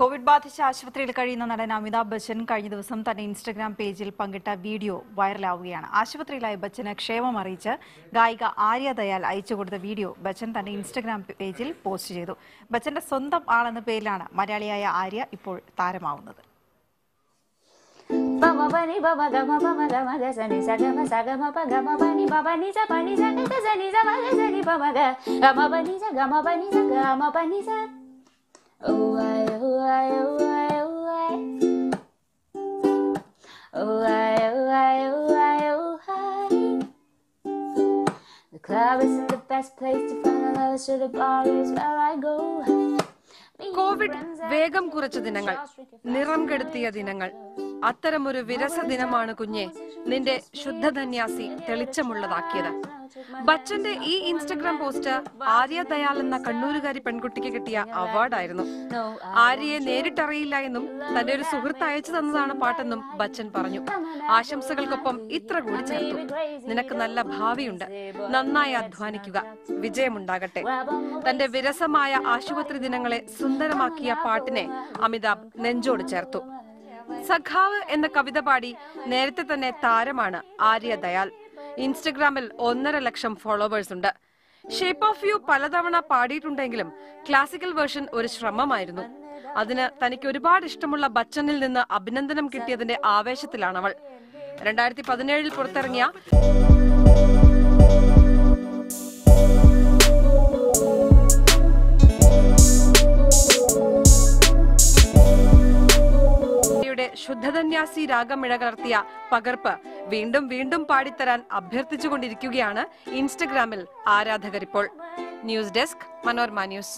Covid ബാധിച്ച ആശുപത്രിയിൽ കഴിയുന്ന നടൻ അമിതാഭ് ബച്ചൻ കഴിഞ്ഞ ദിവസം തന്റെ ഇൻസ്റ്റഗ്രാം പേജിൽ പങ്കിട്ട വീഡിയോ വൈറലാവുകയാണ്. ആശുപത്രിയിലായ ബച്ചന് ക്ഷേമം അറിയിച്ച് ഗായിക ആര്യ ദയാൽ അയച്ചു കൊടുത്ത വീഡിയോ ബച്ചൻ തന്റെ ഇൻസ്റ്റഗ്രാം പേജിൽ പോസ്റ്റ് ചെയ്തു. ബച്ചന്റെ സ്വന്തം ആളെന്ന പേരിലാണ് മലയാളിയായ ആര്യ ഇപ്പോൾ താരമാവുന്നത്. Oh oh I oh I oh I oh I The club isn't the best place to find a lover, so the bar is where I go Covid വേഗം കുറച്ച ദിനങ്ങൾ നിറം കെടുത്തിയ ദിനങ്ങൾ അത്തരമൊരു വിരസ ദിനമാണ് കുഞ്ഞെ നിന്റെ ശുദ്ധധന്യാസി തെളിച്ചമുള്ളതാക്കിയത് ബച്ചന്റെ ഈ ഇൻസ്റ്റഗ്രാം പോസ്റ്റ് ആര്യ ദയാൽ എന്ന കണ്ണൂരുകാരി പെൺകുട്ടിക്ക് കിട്ടിയ അവാർഡായിരുന്നു. ആര്യയെ നേരിട്ടറിയില്ല എന്നും തന്റെ ഒരു സുഹൃത്ത് അയച്ചു തന്നതാണ് പാട്ടെന്നും ബച്ചൻ പറഞ്ഞു. ആശംസകൾക്കൊപ്പം ഇത്ര കൂടി ചേർത്തു. നിനക്ക് നല്ല ഭാവിയുണ്ട്. നന്നായി അധ്വാനിക്കുക. വിജയമുണ്ടാകട്ടെ. തന്റെ വിരസമായ ആശുപത്രി ദിനങ്ങളെ സുന്ദരമാക്കിയ പാട്ടിനെ അമിതാഭ് നെഞ്ചോട് ചേർത്തു. സഖാവ് എന്ന കവിത പാടി നേരത്തെ തന്നെ താരമാണ് ആര്യ ദയാൽ. ഇൻസ്റ്റഗ്രാമിൽ ഒന്നര ലക്ഷം ഫോളോവേഴ്സ് ഉണ്ട്. ഷേപ്പ് ഓഫ് യു പലതവണ പാടിയിട്ടുണ്ടെങ്കിലും ക്ലാസിക്കൽ വേർഷൻ ഒരു ശ്രമമായിരുന്നു. അതിന് തനിക്ക് ഒരുപാട് ഇഷ്ടമുള്ള ബച്ചനിൽ നിന്ന് അഭിനന്ദനം കിട്ടിയതിന്റെ ആവേശത്തിലാണ് അവൾ രണ്ടായിരത്തി പതിനേഴിൽ പുറത്തിറങ്ങിയ യുടെ ശുദ്ധധന്യാസി രാഗം ഇഴകലർത്തിയ പകർപ്പ് വീണ്ടും വീണ്ടും പാടിത്തരാൻ അഭ്യർത്ഥിച്ചുകൊണ്ടിരിക്കുകയാണ് ഇൻസ്റ്റഗ്രാമിൽ ആരാധകരിപ്പോൾ. News desk Manorama news.